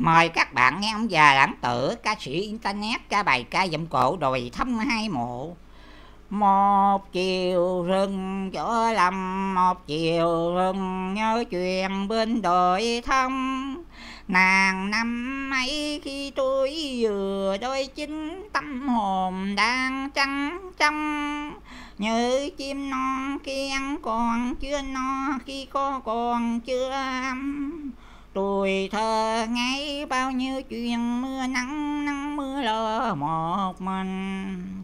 Mời các bạn nghe ông già lãng tử, ca sĩ internet, ca bài ca dậm cổ đồi thăm hai mộ. Một chiều rừng chỗ lầm, một chiều rừng nhớ chuyện bên đồi thăm. Nàng năm ấy khi tôi vừa đôi chính tâm hồn đang trắng trong Như chim non khi ăn còn chưa no khi có còn chưa ấm Tuổi thơ ngay bao nhiêu chuyện, mưa nắng nắng mưa lơ một mình.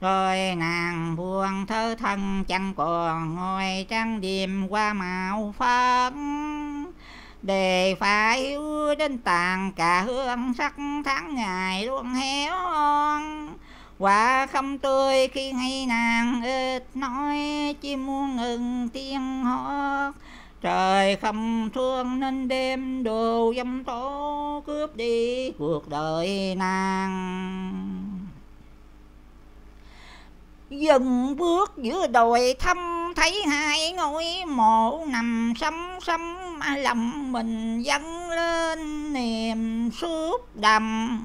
Rồi nàng buồn thơ thân, chẳng còn ngồi trăng đêm qua màu phấn. Để phải ưa đến tàn cả hương sắc tháng ngày luôn héo quả không tươi khi ngay nàng ít nói, chỉ muốn ngừng tiếng hót trời không thương nên đêm đồ dâm tố cướp đi cuộc đời nàng. Dừng bước giữa đồi thăm, thấy hai ngôi mộ nằm sắm sắm lòng mình dâng lên niềm xúc đầm.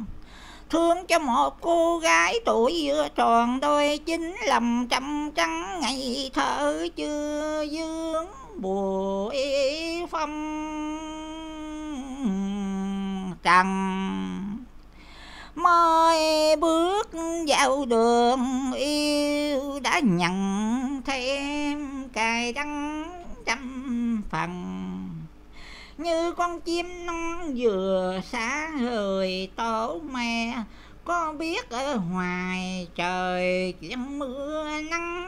Thương cho một cô gái tuổi vừa tròn đôi chín lầm trăm trắng ngày thở chưa dương bùi phong trần mới bước vào đường, yêu đã nhận thêm cài đắng trăm phần. Như con chim non vừa xả rồi tổ mẹ có biết ở ngoài trời chuyện mưa nắng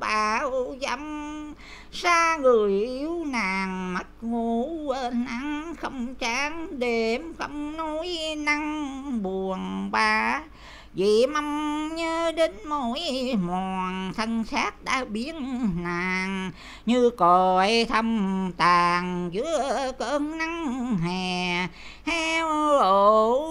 bão dâm. Xa người yêu nàng, mắt ngủ quên ăn không chán, đêm không nói năng buồn bã. Vì mong nhớ đến mỗi mòn thân xác đã biến nàng, như còi thâm tàn giữa cơn nắng hè. Heo ổ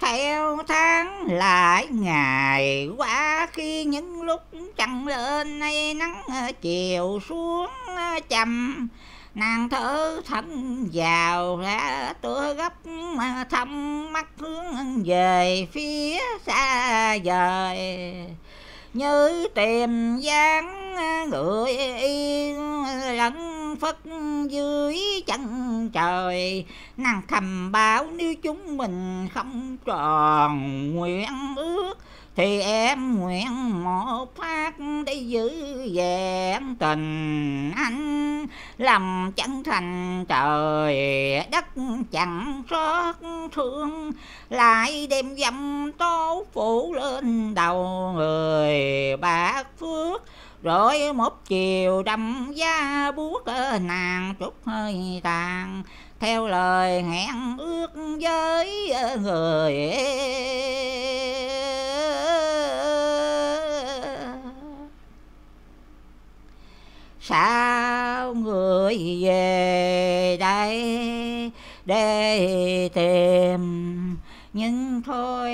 theo tháng lại ngày qua khi những lúc trăng lên nay nắng ờ, chiều xuống ờ, chầm nàng thở thân vào ra tựa gấp ờ, thăm mắt hướng về phía xa vời. Như tìm dáng người yên lẫn phất dưới chân trời. Nàng thầm bảo nếu chúng mình không tròn nguyện ước thì em nguyện một phát để giữ vẹn tình anh, làm chân thành trời đất chẳng xót thương. Lại đem dâm tố phủ lên đầu người bạc phước, rồi một chiều đâm da buốt nàng trút hơi tàn. Theo lời hẹn ước với người. Sao người về đây để tìm? Nhưng thôi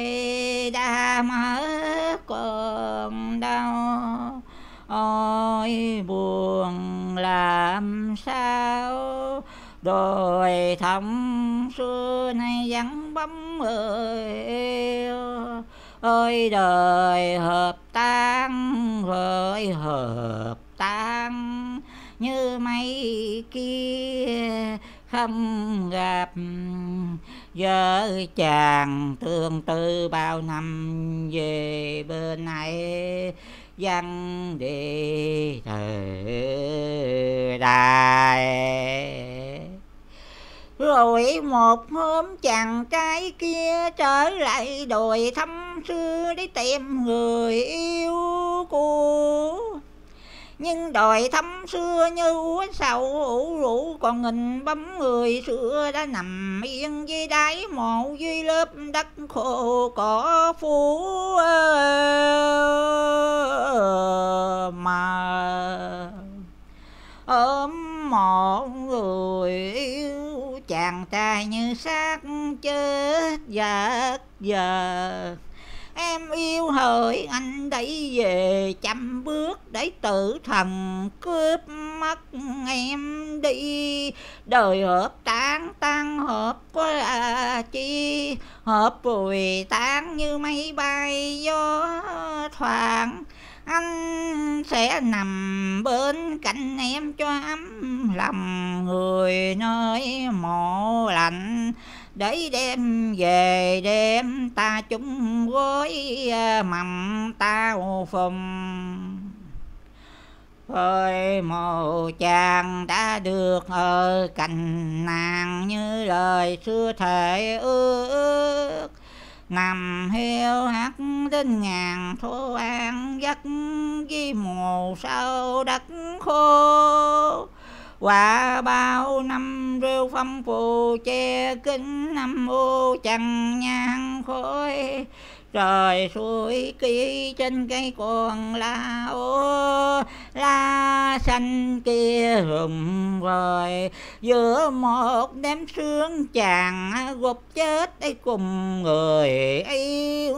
đã mất còn đau. ôi, buồn làm sao? Đồi thắm xưa nay vắng bóng ơi ơi đời hợp tan rồi hợp kia, không gặp vợ chàng tương tư bao năm về bên này dân đi thời đại rồi một hôm chàng trai kia trở lại đồi thăm xưa để tìm người yêu cũ nhưng đòi thăm xưa như úa sầu, ủ rũ còn nghìn bấm người xưa đã nằm yên dưới đáy mộ dưới lớp đất khô cỏ phủ mà. Ôm một người yêu chàng trai như xác chết giật giờ em yêu hỡi, anh đẩy về chăm bước để tử thần cướp mất em đi. Đời hợp tán, tan hợp có là chi hợp rồi tan như mây bay gió thoảng. Anh sẽ nằm bên cạnh em cho ấm lòng người nơi mộ lạnh để đem về, đem ta chung gối à, mầm tao phùng. Ơi mồ chàng đã được ở cạnh nàng như lời xưa thể ước. Nằm heo hắt đến ngàn thô an giấc, với mồ sao đất khô quả bao năm rêu phong phù che kính năm ô chẳng nhang khói trời suối ký trên cây con la ô la xanh kia rụng rồi giữa một đêm sương chàng gục chết ấy cùng người yêu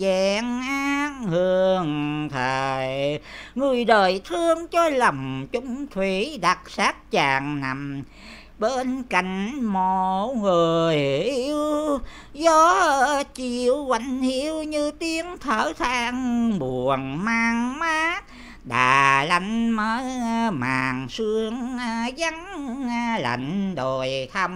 vẹn an hương thời người đời thương cho lầm chúng thủy đặt xác chàng nằm bên cạnh mộ người yêu. Gió chiều quạnh hiu như tiếng thở than, buồn mang mát. Đà lạnh mở màn sương à, vắng à, lạnh đồi thăm.